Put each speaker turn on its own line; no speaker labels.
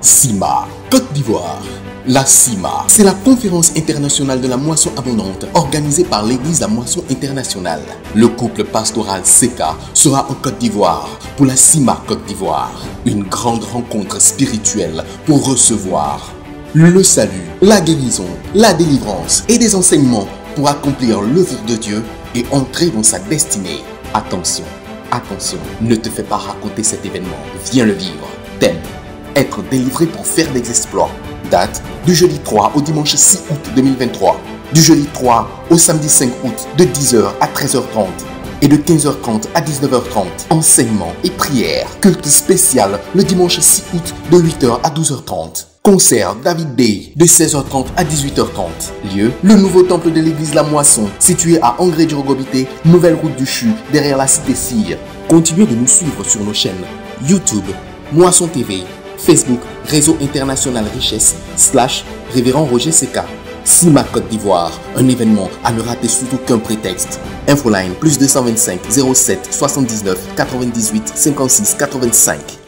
CIMA, Côte d'Ivoire. La CIMA, c'est la conférence internationale de la moisson abondante organisée par l'Église La Moisson Internationale. Le couple pastoral SECA sera en Côte d'Ivoire pour la CIMA Côte d'Ivoire. Une grande rencontre spirituelle pour recevoir le salut, la guérison, la délivrance et des enseignements pour accomplir l'œuvre de Dieu et entrer dans sa destinée. Attention, attention, ne te fais pas raconter cet événement. Viens le vivre. Thème être délivré pour faire des exploits. Date du jeudi 3 au dimanche 6 août 2023. Du jeudi 3 au samedi 5 août de 10h à 13h30 et de 15h30 à 19h30. Enseignement et prière. Culte spécial le dimanche 6 août de 8h à 12h30. Concert David Day de 16h30 à 18h30. Lieu Le nouveau temple de l'église La Moisson, situé à Angré du Rogobité, nouvelle route du CHU, derrière la cité Sille. Continuez de nous suivre sur nos chaînes YouTube, Moisson TV, Facebook, Réseau International Richesse, slash Révérend Roger Seca. CIMA Côte d'Ivoire, un événement à ne rater sous aucun prétexte. Infoline plus 225 07 79 98 56 85.